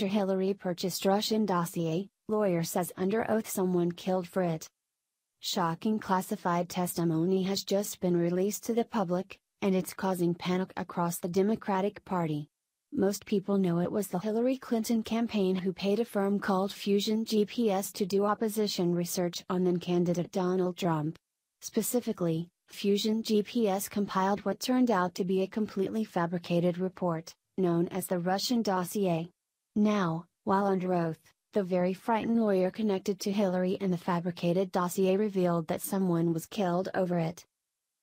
after Hillary purchased Russian dossier, lawyer says under oath someone killed for it. Shocking classified testimony has just been released to the public, and it's causing panic across the Democratic Party. Most people know it was the Hillary Clinton campaign who paid a firm called Fusion GPS to do opposition research on then candidate Donald Trump. Specifically, Fusion GPS compiled what turned out to be a completely fabricated report, known as the Russian dossier. Now, while under oath, the very frightened lawyer connected to Hillary and the fabricated dossier revealed that someone was killed over it.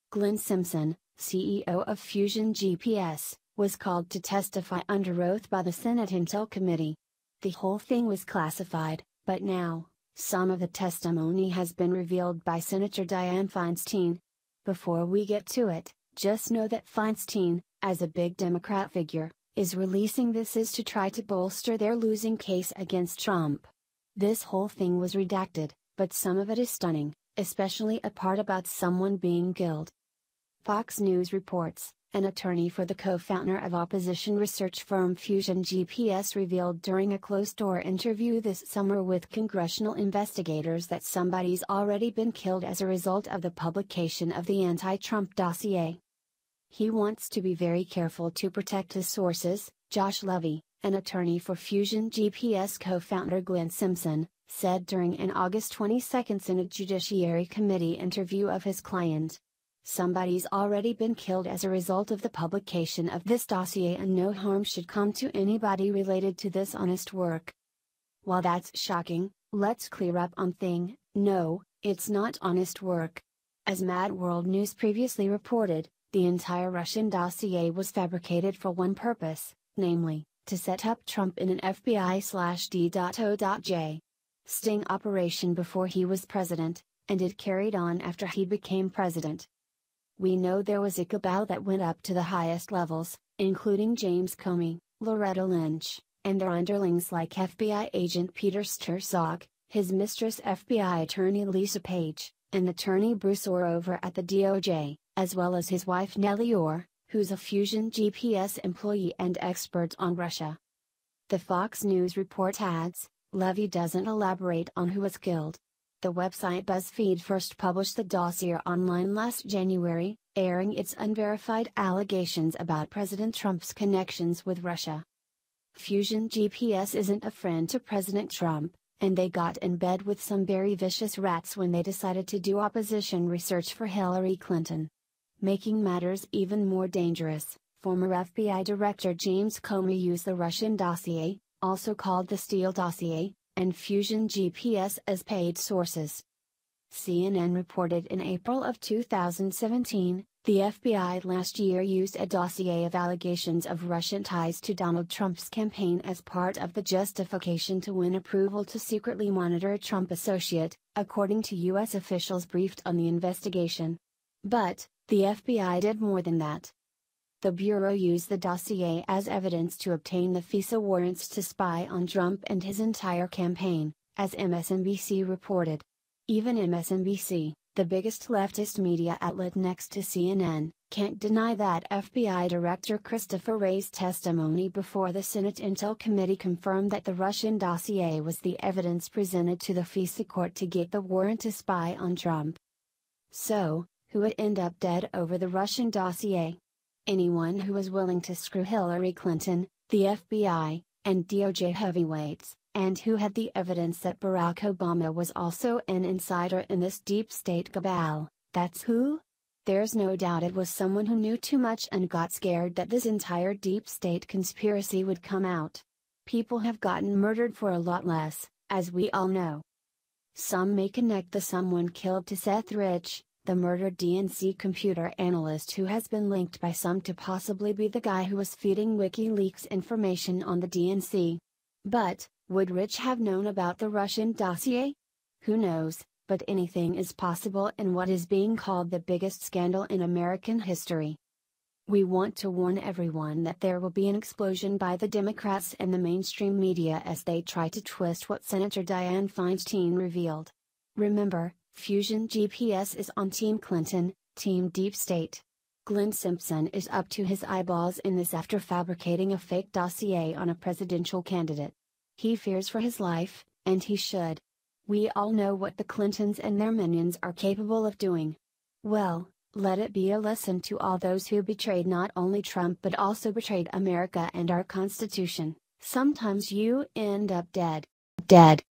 Glenn Simpson, CEO of Fusion GPS, was called to testify under oath by the Senate Intel Committee. The whole thing was classified, but now, some of the testimony has been revealed by Senator Dianne Feinstein. Before we get to it, just know that Feinstein, as a big Democrat figure, is releasing this is to try to bolster their losing case against Trump. This whole thing was redacted, but some of it is stunning, especially a part about someone being killed. Fox News reports an attorney for the co-founder of opposition research firm Fusion GPS revealed during a closed-door interview this summer with congressional investigators that somebody's already been killed as a result of the publication of the anti-Trump dossier. He wants to be very careful to protect his sources, Josh Levy, an attorney for Fusion GPS co-founder Glenn Simpson, said during an August 22 Senate Judiciary Committee interview of his client. Somebody's already been killed as a result of the publication of this dossier and no harm should come to anybody related to this honest work. While that's shocking, let's clear up on thing, no, it's not honest work. As Mad World News previously reported, the entire Russian dossier was fabricated for one purpose, namely, to set up Trump in an FBI slash D.O.J. sting operation before he was president, and it carried on after he became president. We know there was a cabal that went up to the highest levels, including James Comey, Loretta Lynch, and their underlings like FBI agent Peter Strzok, his mistress FBI attorney Lisa Page, and attorney Bruce Ohr over at the DOJ, as well as his wife Nellie Ohr, who's a Fusion GPS employee and expert on Russia. The Fox News report adds, Levy doesn't elaborate on who was killed, the website BuzzFeed first published the dossier online last January, airing its unverified allegations about President Trump's connections with Russia. Fusion GPS isn't a friend to President Trump, and they got in bed with some very vicious rats when they decided to do opposition research for Hillary Clinton. Making matters even more dangerous, former FBI Director James Comey used the Russian dossier, also called the Steele dossier, and Fusion GPS as paid sources. CNN reported in April of 2017, the FBI last year used a dossier of allegations of Russian ties to Donald Trump's campaign as part of the justification to win approval to secretly monitor a Trump associate, according to U.S. officials briefed on the investigation. But, the FBI did more than that. The Bureau used the dossier as evidence to obtain the FISA warrants to spy on Trump and his entire campaign, as MSNBC reported. Even MSNBC, the biggest leftist media outlet next to CNN, can't deny that FBI Director Christopher Wray's testimony before the Senate Intel Committee confirmed that the Russian dossier was the evidence presented to the FISA court to get the warrant to spy on Trump. So, who would end up dead over the Russian dossier? anyone who was willing to screw Hillary Clinton, the FBI, and DOJ heavyweights, and who had the evidence that Barack Obama was also an insider in this deep state cabal, that's who? There's no doubt it was someone who knew too much and got scared that this entire deep state conspiracy would come out. People have gotten murdered for a lot less, as we all know. Some may connect the someone killed to Seth Rich, the murdered DNC computer analyst who has been linked by some to possibly be the guy who was feeding WikiLeaks information on the DNC. But, would Rich have known about the Russian dossier? Who knows, but anything is possible in what is being called the biggest scandal in American history. We want to warn everyone that there will be an explosion by the Democrats and the mainstream media as they try to twist what Senator Dianne Feinstein revealed. Remember, Fusion GPS is on Team Clinton, Team Deep State. Glenn Simpson is up to his eyeballs in this after fabricating a fake dossier on a presidential candidate. He fears for his life, and he should. We all know what the Clintons and their minions are capable of doing. Well, let it be a lesson to all those who betrayed not only Trump but also betrayed America and our Constitution. Sometimes you end up dead. Dead.